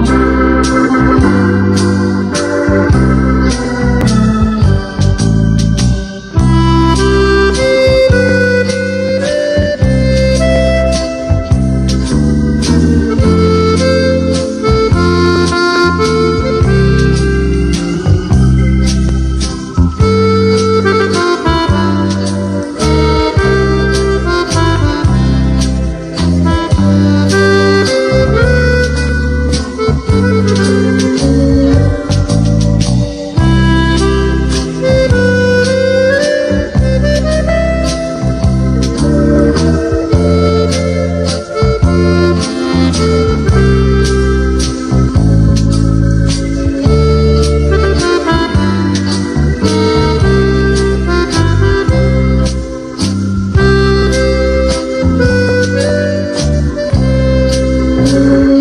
Música 是。